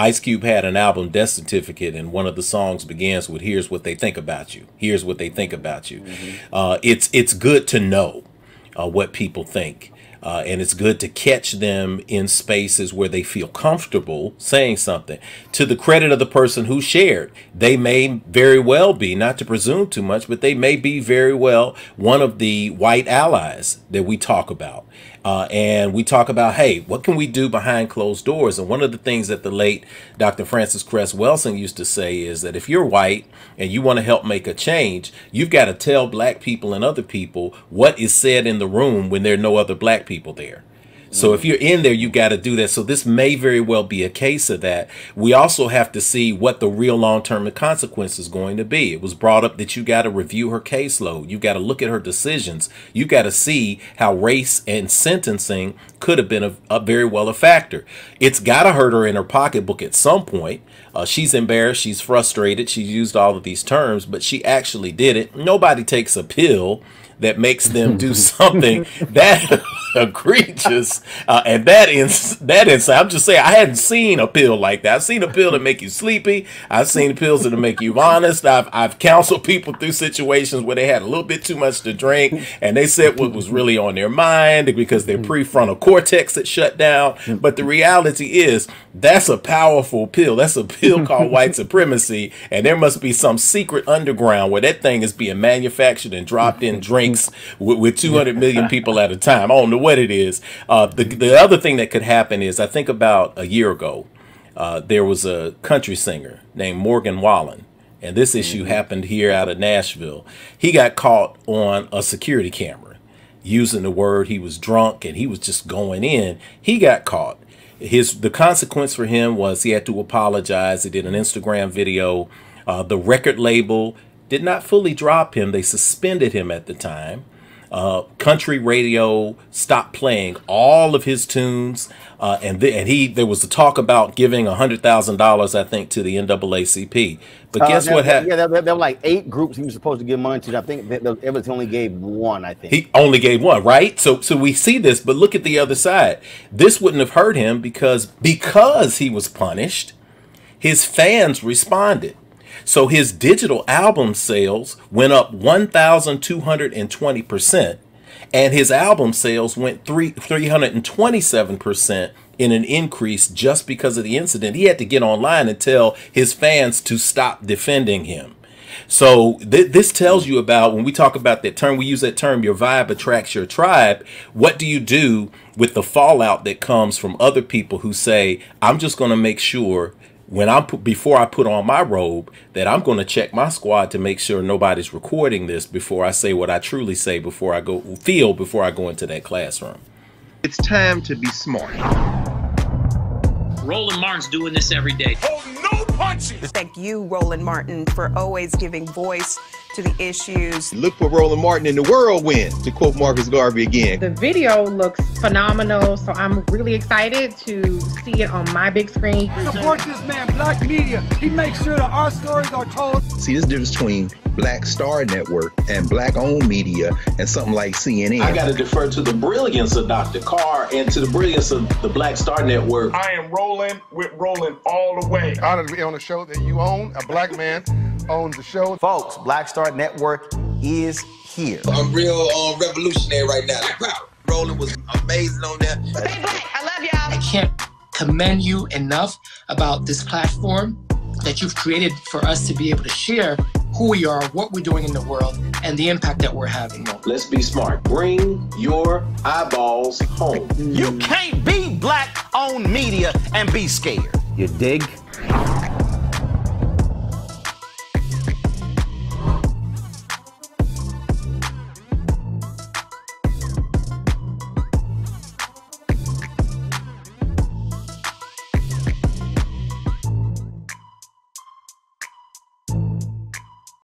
Ice Cube had an album, Death Certificate, and one of the songs begins with "Here's what they think about you." Here's what they think about you. Mm-hmm. Uh, it's it's good to know uh, what people think. Uh, and it's good to catch them in spaces where they feel comfortable saying something. To the credit of the person who shared, they may very well be, not to presume too much, but they may be very well one of the white allies that we talk about. Uh, and we talk about, hey, what can we do behind closed doors? And one of the things that the late Dr. Frances Cress Welsing used to say is that if you're white and you want to help make a change, you've got to tell black people and other people what is said in the room when there are no other black people there. So if you're in there, you got to do that. So this may very well be a case of that. We also have to see what the real long-term consequence is going to be. It was brought up that you got to review her caseload. You got to look at her decisions. You got to see how race and sentencing could have been a, a very well a factor. It's got to hurt her in her pocketbook at some point. Uh, she's embarrassed. She's frustrated. She's used all of these terms, but she actually did it. Nobody takes a pill that makes them do something that egregious uh, and that is that inside. I'm just saying I hadn't seen a pill like that. I've seen a pill that make you sleepy. I've seen pills that make you honest. I've I've counseled people through situations where they had a little bit too much to drink and they said what was really on their mind because their prefrontal cortex had shut down. But the reality is that's a powerful pill. That's a pill called white supremacy, and there must be some secret underground where that thing is being manufactured and dropped in drinks with, with 200 million people at a time. I don't know what it is. Uh, the the other thing that could happen is I think about a year ago, uh, there was a country singer named Morgan Wallen. And this issue mm-hmm. happened here out of Nashville. He got caught on a security camera using the word he was drunk and he was just going in. He got caught his the consequence for him was he had to apologize. He did an Instagram video. Uh, the record label did not fully drop him. They suspended him at the time. Uh, country radio stopped playing all of his tunes, uh, and and he there was a talk about giving a hundred thousand dollars, I think, to the NAACP. But uh, guess there, what happened? Yeah, there, there, were like eight groups he was supposed to give money to. I think Evans only gave one. I think he only gave one, right? So so we see this, but look at the other side. This wouldn't have hurt him because because he was punished, his fans responded. So his digital album sales went up 1,220%, and his album sales went 3, 327% in an increase just because of the incident. He had to get online and tell his fans to stop defending him. So th this tells you about when we talk about that term, we use that term, your vibe attracts your tribe. What do you do with the fallout that comes from other people who say, I'm just going to make sure when I put before I put on my robe that I'm going to check my squad to make sure nobody's recording this before I say what I truly say before I go feel before I go into that classroom. It's time to be smart. Roland Martin's doing this every day. Oh, no punches! Thank you, Roland Martin, for always giving voice to the issues. Look for Roland Martin in the whirlwind, to quote Marcus Garvey again. The video looks phenomenal, so I'm really excited to see it on my big screen. Support this man, Black Media. He makes sure that our stories are told. See, this difference between Black Star Network and Black owned media and something like CNN. I got to defer to the brilliance of Dr. Carr and to the brilliance of the Black Star Network. I am rolling with rolling all the way. Honored to be on a show that you own, a black man owns the show. Folks, Black Star Network is here. I'm real uh, revolutionary right now. Like, wow, Roland was amazing on there. Stay black. I love y'all. I can't commend you enough about this platform that you've created for us to be able to share who we are, what we're doing in the world, and the impact that we're having. Let's be smart. Bring your eyeballs home. You can't be black owned media and be scared. You dig?